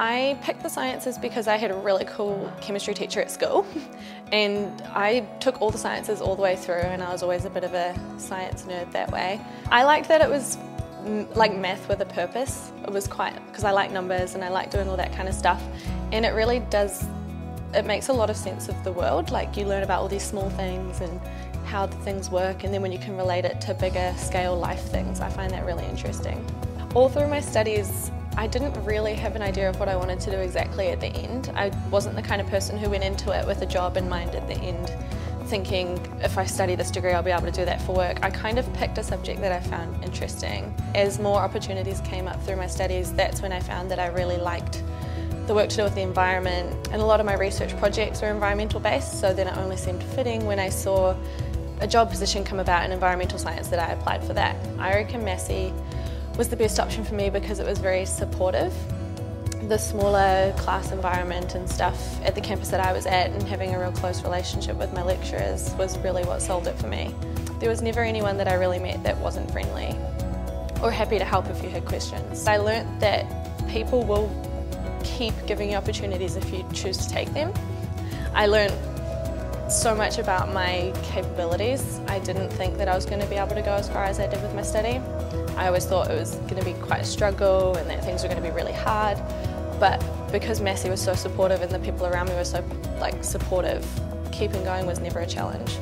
I picked the sciences because I had a really cool chemistry teacher at school and I took all the sciences all the way through and I was always a bit of a science nerd that way. I liked that it was like math with a purpose. It was quite, because I like numbers and I like doing all that kind of stuff and it really does, it makes a lot of sense of the world. Like you learn about all these small things and how the things work and then when you can relate it to bigger scale life things, I find that really interesting. All through my studies I didn't really have an idea of what I wanted to do exactly at the end. I wasn't the kind of person who went into it with a job in mind at the end, thinking if I study this degree I'll be able to do that for work. I kind of picked a subject that I found interesting. As more opportunities came up through my studies, that's when I found that I really liked the work to do with the environment and a lot of my research projects were environmental based so then it only seemed fitting when I saw a job position come about in environmental science that I applied for that. I reckon Massey was the best option for me because it was very supportive. The smaller class environment and stuff at the campus that I was at and having a real close relationship with my lecturers was really what sold it for me. There was never anyone that I really met that wasn't friendly or happy to help if you had questions. I learnt that people will keep giving you opportunities if you choose to take them. I learnt so much about my capabilities. I didn't think that I was going to be able to go as far as I did with my study. I always thought it was going to be quite a struggle and that things were going to be really hard. But because Massey was so supportive and the people around me were so like supportive, keeping going was never a challenge.